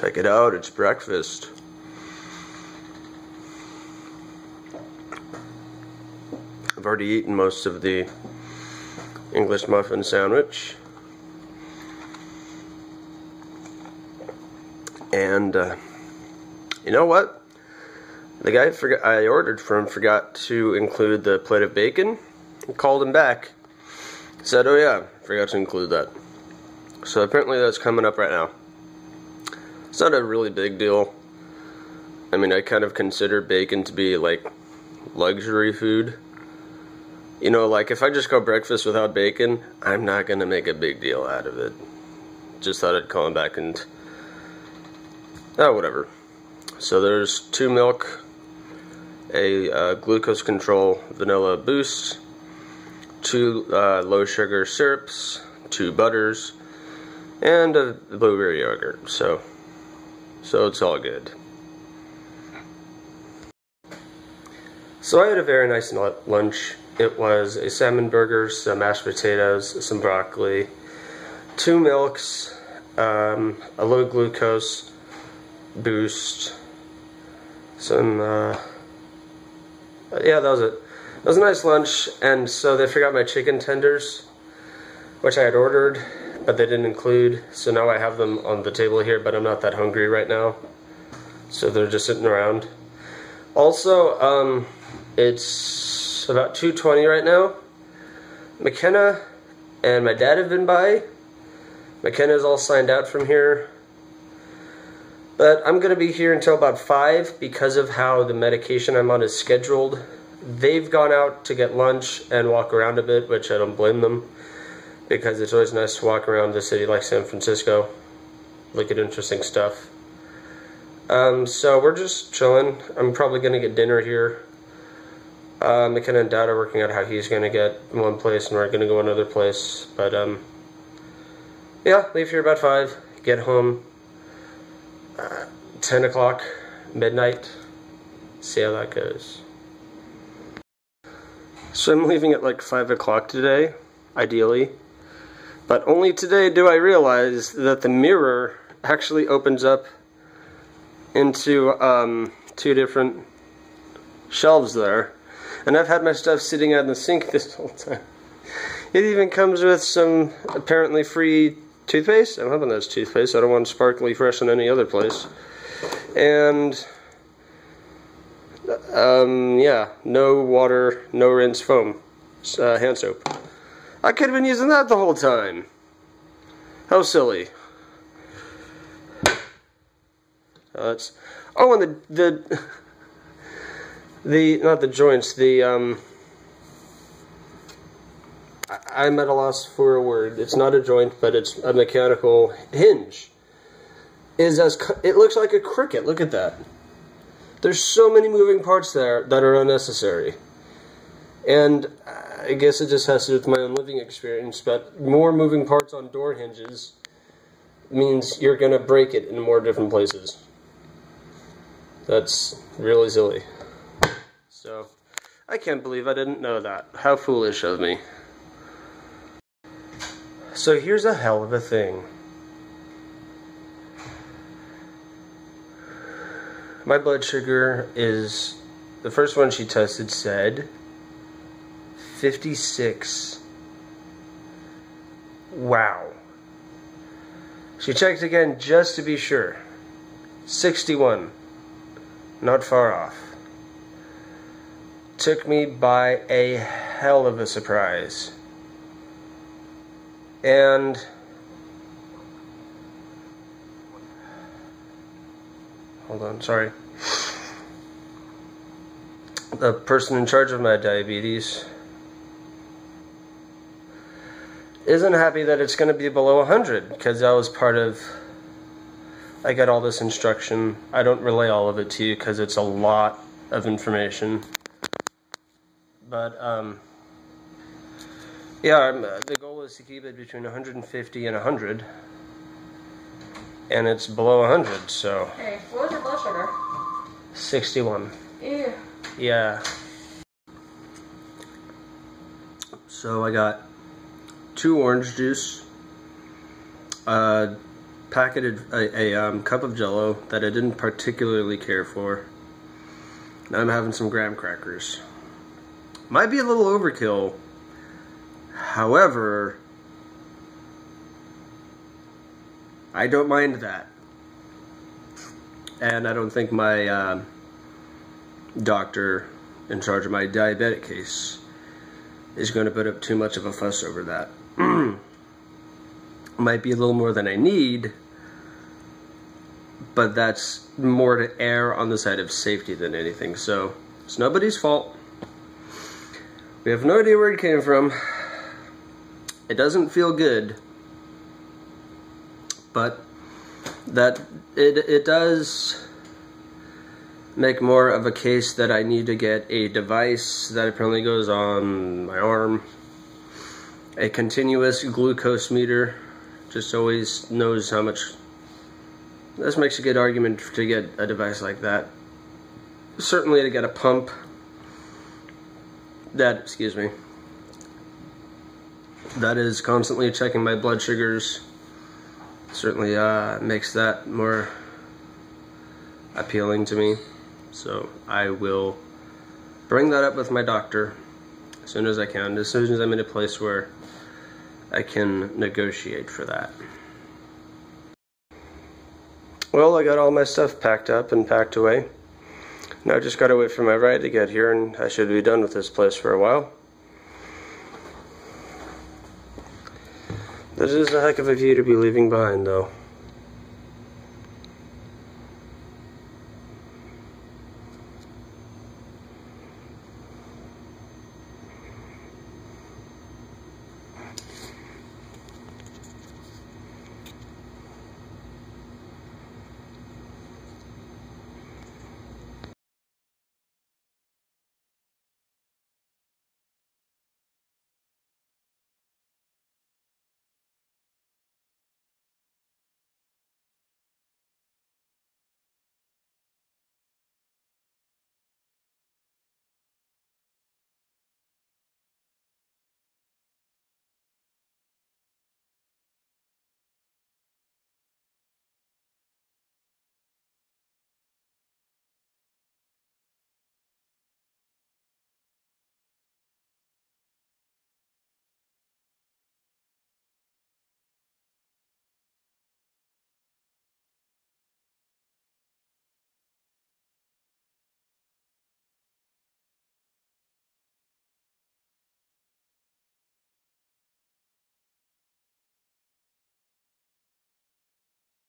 Check it out, it's breakfast. I've already eaten most of the English muffin sandwich. And uh, you know what? The guy I ordered from forgot to include the plate of bacon. I called him back. Said, "Oh yeah, forgot to include that." So apparently that's coming up right now. It's not a really big deal. I mean, I kind of consider bacon to be like luxury food. You know, like if I just go breakfast without bacon, I'm not gonna make a big deal out of it. Just thought I'd call him back and oh, whatever. So there's two milk, a uh, glucose control vanilla boost, two uh, low sugar syrups, two butters, and a blueberry yogurt. So, so it's all good. So I had a very nice lunch. It was a salmon burger, some mashed potatoes, some broccoli, two milks, um, a low glucose boost, some, uh, yeah, that was it. It was a nice lunch, and so they forgot my chicken tenders, which I had ordered, but they didn't include, so now I have them on the table here, but I'm not that hungry right now, so they're just sitting around. Also, um, it's about 2.20 right now. McKenna and my dad have been by. McKenna's all signed out from here. But I'm going to be here until about 5 because of how the medication I'm on is scheduled. They've gone out to get lunch and walk around a bit, which I don't blame them because it's always nice to walk around the city like San Francisco, look at interesting stuff. Um, so we're just chilling. I'm probably going to get dinner here. Uh, McKenna and Dad are working out how he's going to get one place and we're going to go another place. But, um, yeah, leave here about 5, get home uh, 10 o'clock, midnight, see how that goes. So I'm leaving at like 5 o'clock today, ideally. But only today do I realize that the mirror actually opens up into um, two different shelves there. And I've had my stuff sitting out in the sink this whole time. It even comes with some apparently free toothpaste. I'm hoping that's toothpaste. I don't want sparkly fresh in any other place. And um, yeah, no water, no rinse foam, uh, hand soap. I could have been using that the whole time. How silly. That's oh, and the the the not the joints. The um. I'm at a loss for a word. It's not a joint, but it's a mechanical hinge. Is as it looks like a cricket. Look at that. There's so many moving parts there that are unnecessary. And I guess it just has to do with my own living experience, but more moving parts on door hinges means you're going to break it in more different places. That's really silly. So, I can't believe I didn't know that. How foolish of me. So here's a hell of a thing. My blood sugar is, the first one she tested said 56. Wow. She checked again just to be sure. 61. Not far off. Took me by a hell of a surprise. And hold on, sorry. The person in charge of my diabetes isn't happy that it's going to be below 100 because that was part of I got all this instruction. I don't relay all of it to you because it's a lot of information. But, um, yeah, uh, the goal is to keep it between 150 and 100. And it's below 100, so. Hey, what was your blood sugar? 61. Ew. Yeah. So I got two orange juice, uh, packeted a, a um, cup of jello that I didn't particularly care for. Now I'm having some graham crackers. Might be a little overkill. However, I don't mind that. And I don't think my uh, doctor in charge of my diabetic case is going to put up too much of a fuss over that. Might be a little more than I need, but that's more to err on the side of safety than anything. So it's nobody's fault. We have no idea where it came from. It doesn't feel good, but that it it does make more of a case that I need to get a device that apparently goes on my arm, a continuous glucose meter, just always knows how much this makes a good argument to get a device like that. Certainly to get a pump that, excuse me, that is constantly checking my blood sugars. Certainly uh, makes that more appealing to me. So I will bring that up with my doctor as soon as I can, as soon as I'm in a place where I can negotiate for that. Well, I got all my stuff packed up and packed away. Now I just gotta wait for my ride to get here and I should be done with this place for a while. This is a heck of a view to be leaving behind though.